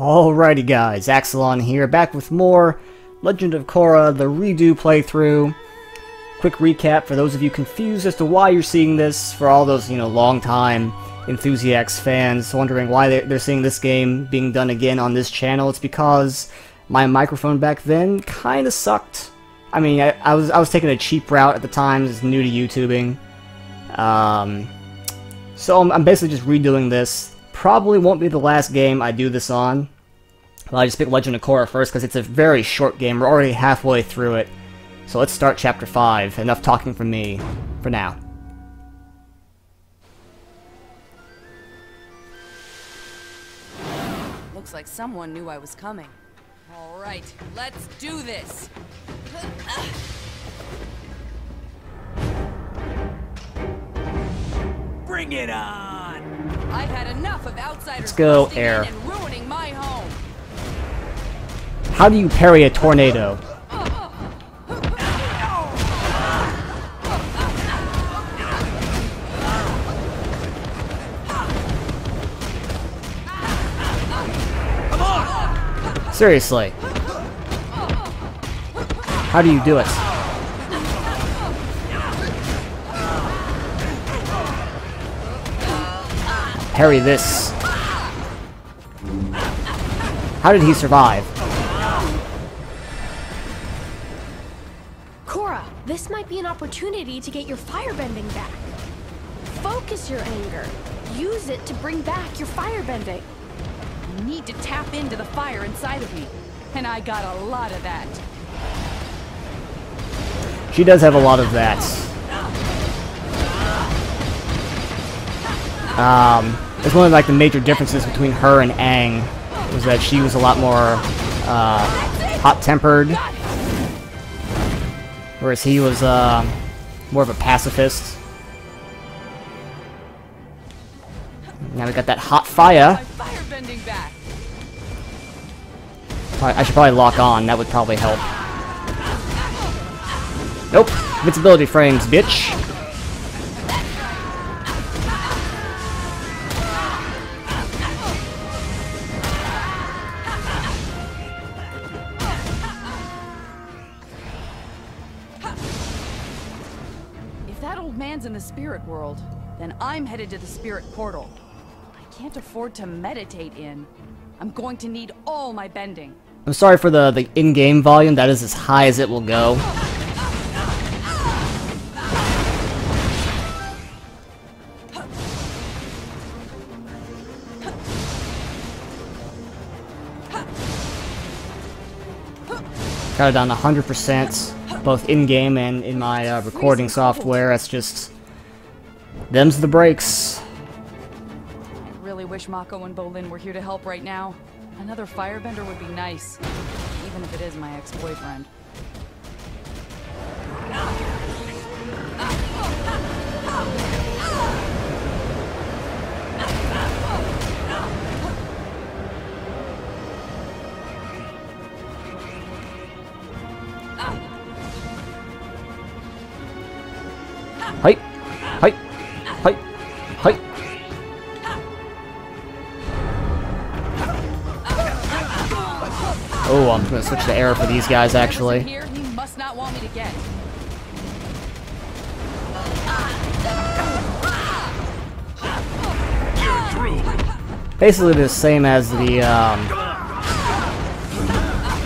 Alrighty guys, Axelon here, back with more Legend of Korra, the redo playthrough. Quick recap for those of you confused as to why you're seeing this, for all those, you know, long-time Enthusiacs fans wondering why they're seeing this game being done again on this channel. It's because my microphone back then kinda sucked. I mean, I, I was I was taking a cheap route at the time, it's new to YouTubing. Um, so I'm, I'm basically just redoing this probably won't be the last game I do this on. Well, I just picked Legend of Korra first because it's a very short game. We're already halfway through it. So let's start Chapter 5. Enough talking from me for now. Looks like someone knew I was coming. All right, let's do this. Bring it on! I've had enough of outsiders Let's go air. ruining my home. How do you parry a tornado? Seriously. How do you do it? Parry this. How did he survive? Korra, this might be an opportunity to get your firebending back. Focus your anger. Use it to bring back your firebending. You need to tap into the fire inside of me. And I got a lot of that. She does have a lot of that. Um, it's one of like the major differences between her and Aang was that she was a lot more uh, hot-tempered, whereas he was uh, more of a pacifist. Now we got that hot fire. I should probably lock on. That would probably help. Nope. Invincibility frames, bitch. World, then I'm headed to the spirit portal. I can't afford to meditate in. I'm going to need all my bending. I'm sorry for the, the in-game volume. That is as high as it will go. Got it down to 100%, both in-game and in my uh, recording software. That's just... Them's the breaks. I really wish Mako and Bolin were here to help right now. Another firebender would be nice, even if it is my ex-boyfriend. Oh, I'm gonna switch to air for these guys actually. Here, he must not want me to get. Basically the same as the um,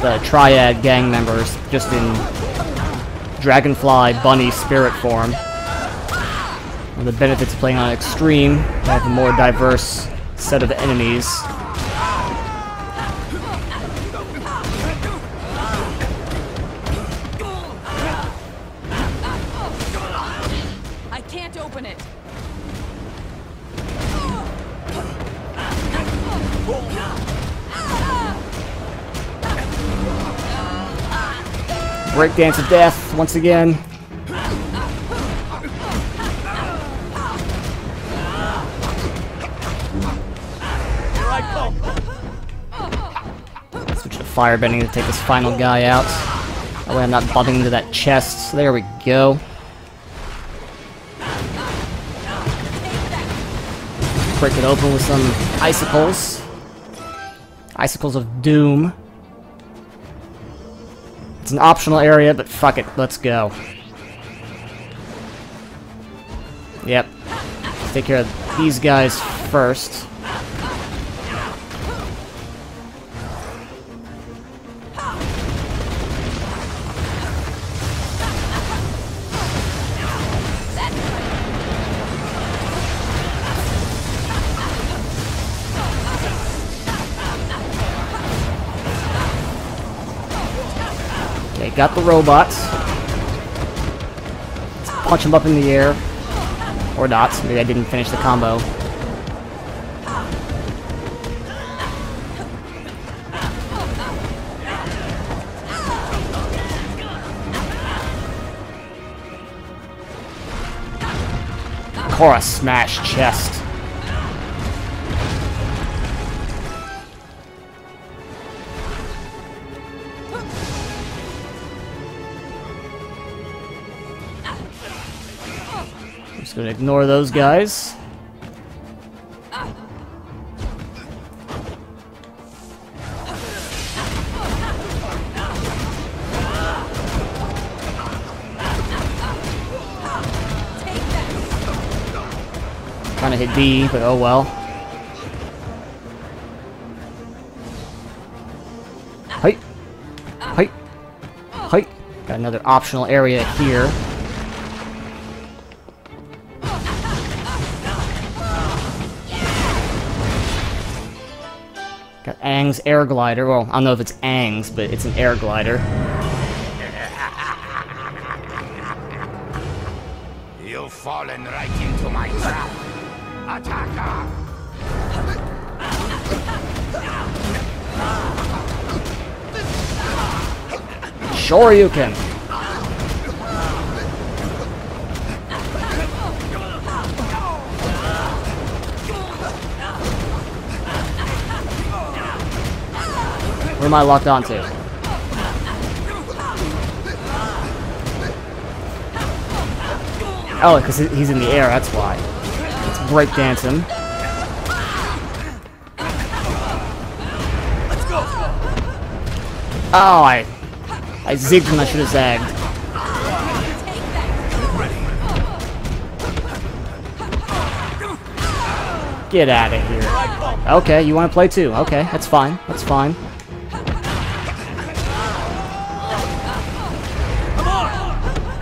the Triad gang members, just in Dragonfly Bunny spirit form. One of the benefits of playing on Extreme, you have a more diverse set of enemies. Breakdance of death once again. Switch to firebending to take this final guy out. That way I'm not bumping into that chest. There we go. break it open with some icicles. Icicles of Doom. It's an optional area, but fuck it, let's go. Yep. Take care of these guys first. Got the robots. Let's punch them up in the air. Or not. Maybe I didn't finish the combo. Korra smash chest. Gonna ignore those guys. To hit D, but oh well. Height. Height. Height. Got another optional area here. Got Aang's air glider. Well, I don't know if it's Aang's, but it's an air glider. You've fallen right into my trap. Attacker! Sure you can. Am I locked onto? Oh, because he's in the air, that's why. Let's breakdance him. Oh, I... I zigged when I should have zagged. Get out of here. Okay, you want to play too. Okay, that's fine. That's fine.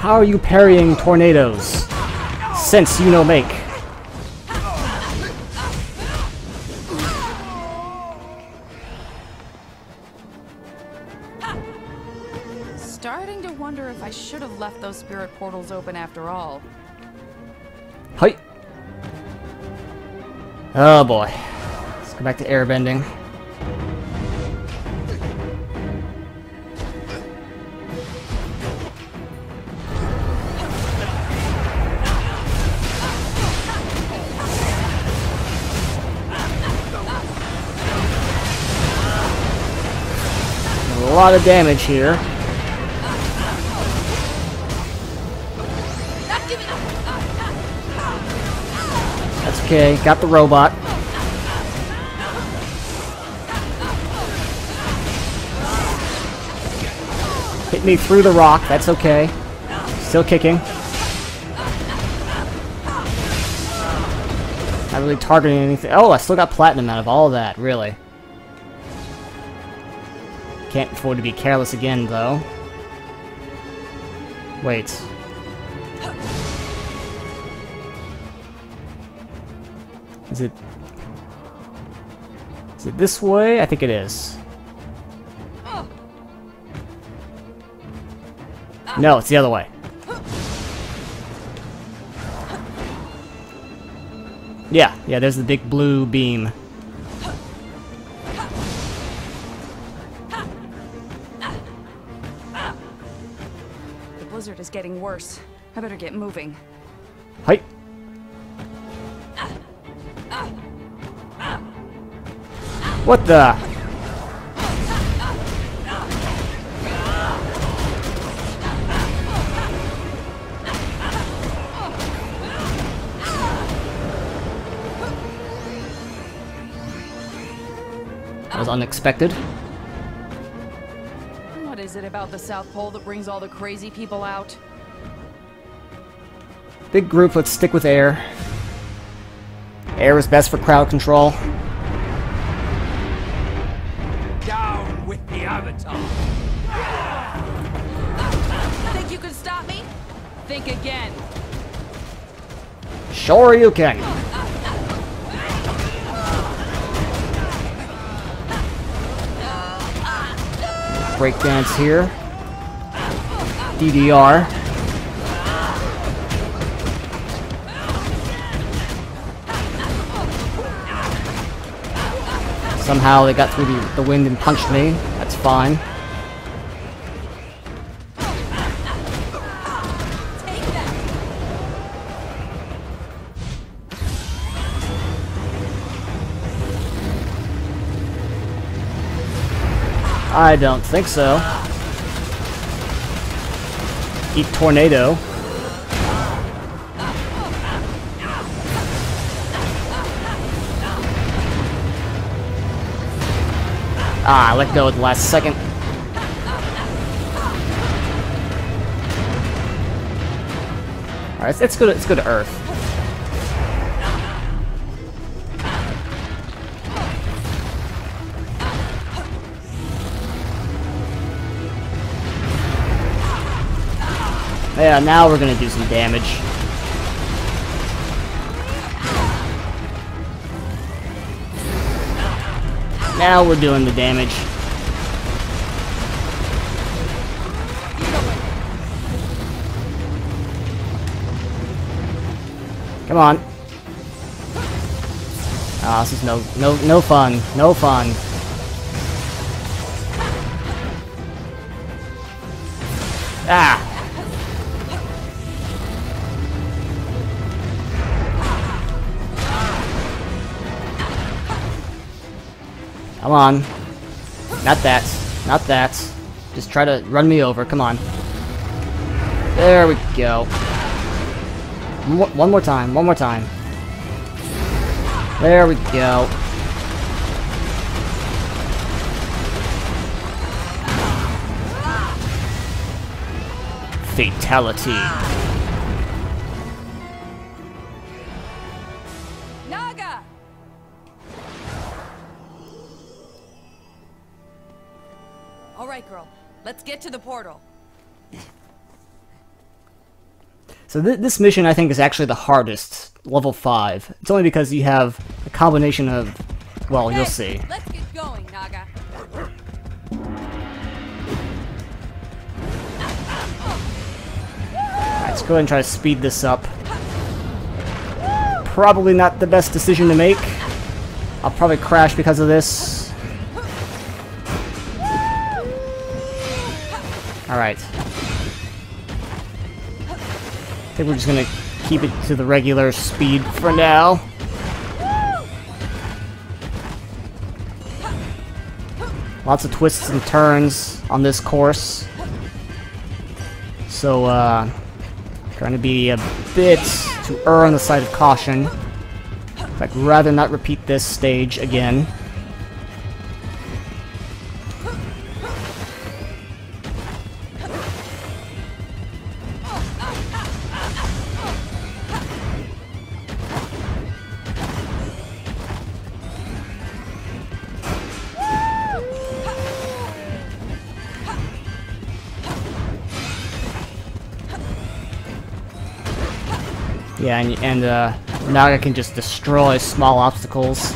How are you parrying tornadoes? Since you no make. Starting to wonder if I should have left those spirit portals open after all. Hi. Oh boy. Let's go back to airbending. Lot of damage here. That's okay. Got the robot. Hit me through the rock. That's okay. Still kicking. Not really targeting anything. Oh, I still got platinum out of all of that. Really. Can't afford to be careless again, though. Wait. Is it... Is it this way? I think it is. No, it's the other way. Yeah, yeah, there's the big blue beam. Getting worse. I better get moving. Hi. What the? That was unexpected. What is it about the South Pole that brings all the crazy people out? Big group, let's stick with air. Air is best for crowd control. Down with the Avatar. Think you can stop me? Think again. Sure you can. Breakdance here. DDR. Somehow they got through the, the wind and punched me. That's fine. I don't think so. Eat tornado. Ah, I let go at the last second. Alright, let's, go to let's go to Earth. Yeah, now we're gonna do some damage. Now we're doing the damage. Come on. Ah, this is no no no fun. No fun. On. Not that. Not that. Just try to run me over. Come on. There we go. One more, one more time. One more time. There we go. Fatality. The portal. So th this mission, I think, is actually the hardest, level 5. It's only because you have a combination of... Well, you'll see. Let's get going, Naga. Let's go ahead and try to speed this up. Probably not the best decision to make. I'll probably crash because of this. Alright. I think we're just gonna keep it to the regular speed for now. Lots of twists and turns on this course. So, uh, trying to be a bit to err on the side of caution. I'd rather not repeat this stage again. Yeah, and, and uh, Naga can just destroy small obstacles.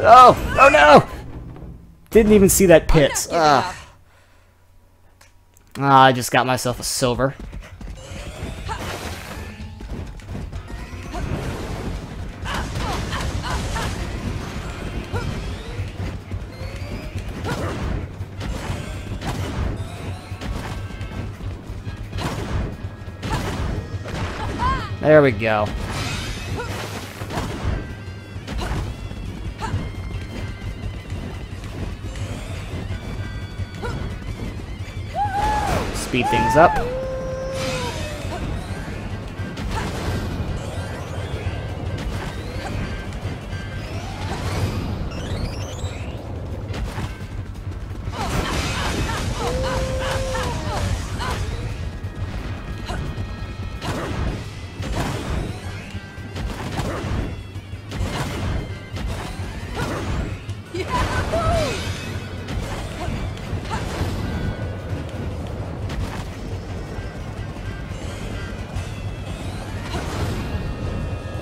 Oh! Oh no! Didn't even see that pit. up. Ah, I just got myself a silver. There we go. Speed things up.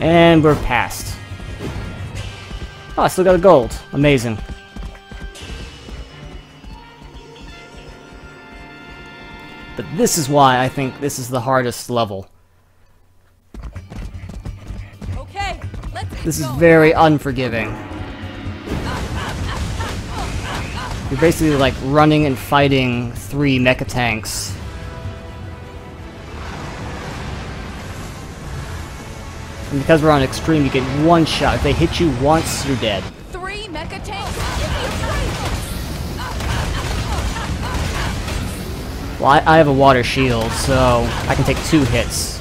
And we're past. Oh, I still got a gold. Amazing. But this is why I think this is the hardest level. Okay, let's This is very unforgiving. You're basically like running and fighting three mecha tanks. And because we're on extreme, you get one shot. If they hit you once, you're dead. Three mecha tanks. Give me a break. Well, I, I have a water shield, so I can take two hits.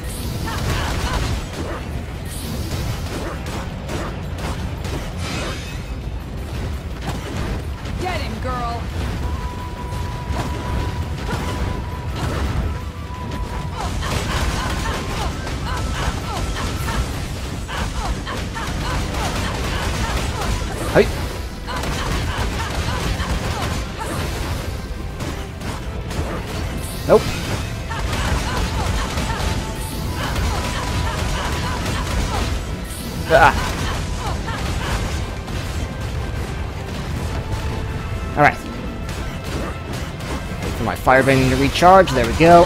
My firebending to recharge. There we go.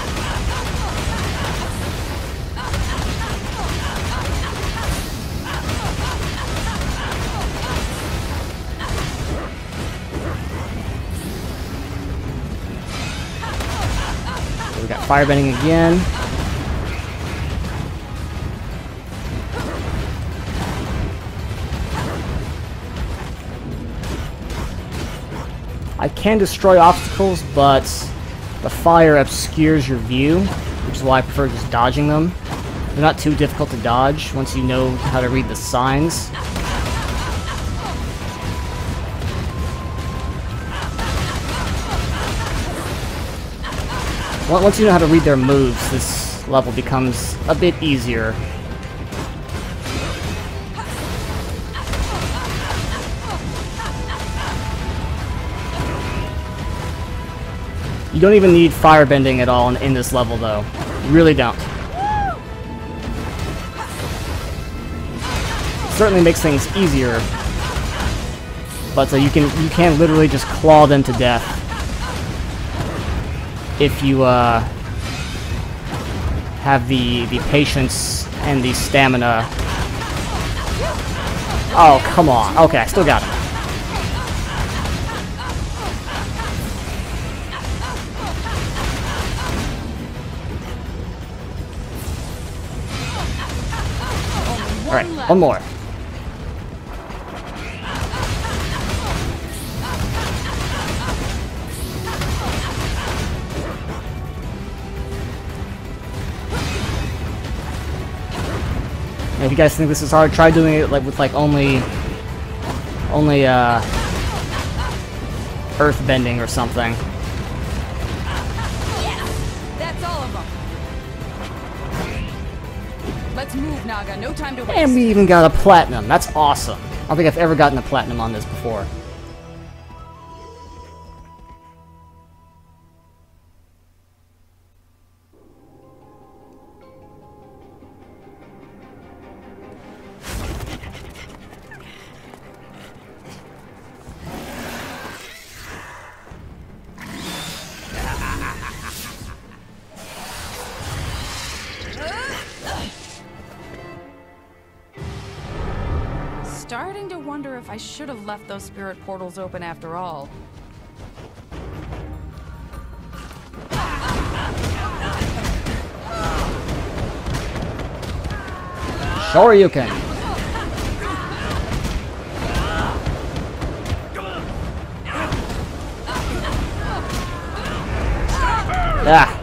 We got firebending again. I can destroy obstacles, but the fire obscures your view, which is why I prefer just dodging them. They're not too difficult to dodge once you know how to read the signs. Once you know how to read their moves, this level becomes a bit easier. You don't even need firebending at all in, in this level, though. You really don't. Certainly makes things easier, but uh, you can you can literally just claw them to death if you uh, have the the patience and the stamina. Oh come on! Okay, I still got him. One more. And if you guys think this is hard, try doing it like with like only, only uh, earth bending or something. Move, Naga. No time to waste. And we even got a platinum. That's awesome. I don't think I've ever gotten a platinum on this before. Starting to wonder if I should have left those spirit portals open after all. Sure you can. Ah.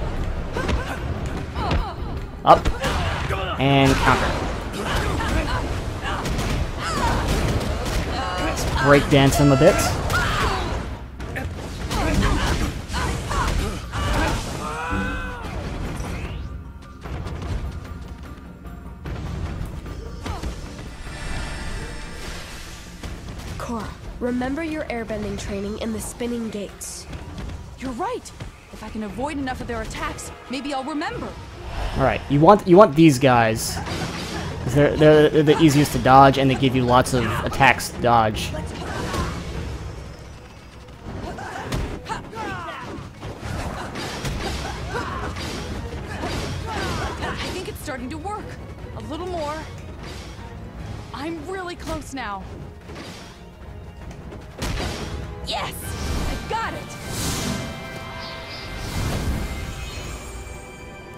Up. And counter. Let's break dance him a bit. Korra, remember your airbending training in the spinning gates. You're right. If I can avoid enough of their attacks, maybe I'll remember. Alright, you want you want these guys. they're, they're, they're the easiest to dodge, and they give you lots of attacks to dodge. Think it's starting to work. A little more. I'm really close now. Yes! I got it!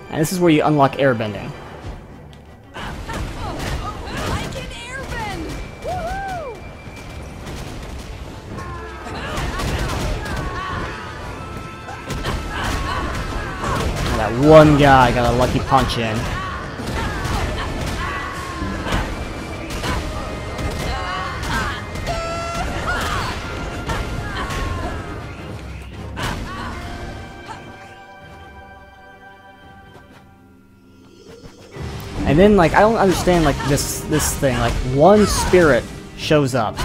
And this is where you unlock airbending. I can airbend! Woohoo! That one guy got a lucky punch in. And then, like, I don't understand, like, this this thing. Like, one spirit shows up.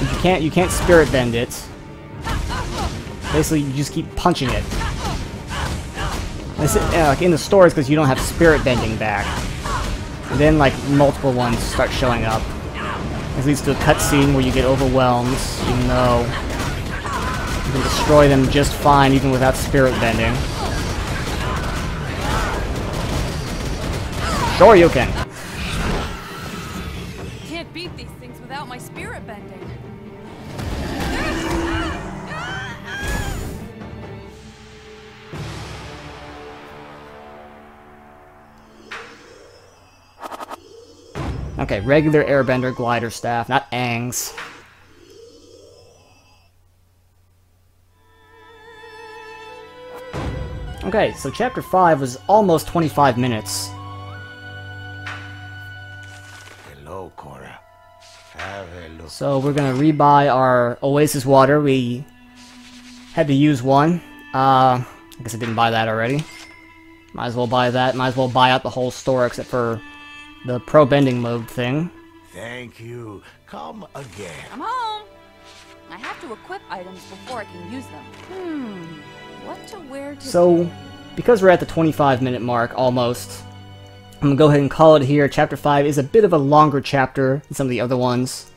You can't you can't spirit bend it. Basically, you just keep punching it. This, yeah, like in the stores because you don't have spirit bending back. And then like multiple ones start showing up. This leads to a cutscene where you get overwhelmed, even though you can destroy them just fine even without spirit bending. Sure you can. Can't beat these things without my spirit bending. Okay, regular airbender glider staff, not Aang's. Okay, so chapter 5 was almost 25 minutes. So we're gonna rebuy our Oasis water. We had to use one. Uh, I guess I didn't buy that already. Might as well buy that. Might as well buy out the whole store except for the pro bending mode thing. Thank you. Come again. I'm home. I have to equip items before I can use them. Hmm. What to wear today? So, because we're at the 25 minute mark, almost, I'm gonna go ahead and call it here. Chapter 5 is a bit of a longer chapter than some of the other ones.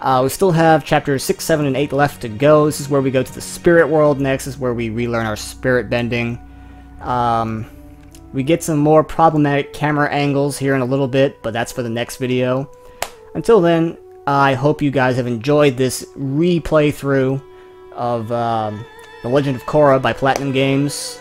Uh, we still have chapters 6, 7, and 8 left to go. This is where we go to the spirit world next. This is where we relearn our spirit bending. Um, we get some more problematic camera angles here in a little bit, but that's for the next video. Until then, I hope you guys have enjoyed this replay through of um, The Legend of Korra by Platinum Games.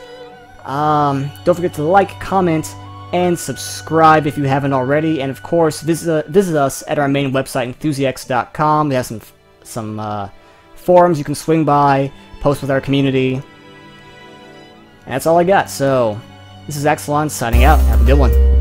Um, don't forget to like, comment, and subscribe if you haven't already. And of course, visit, visit us at our main website, enthusiacs.com. We have some, some uh, forums you can swing by, post with our community. And that's all I got, so this is Axelon signing out. Have a good one.